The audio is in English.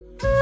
you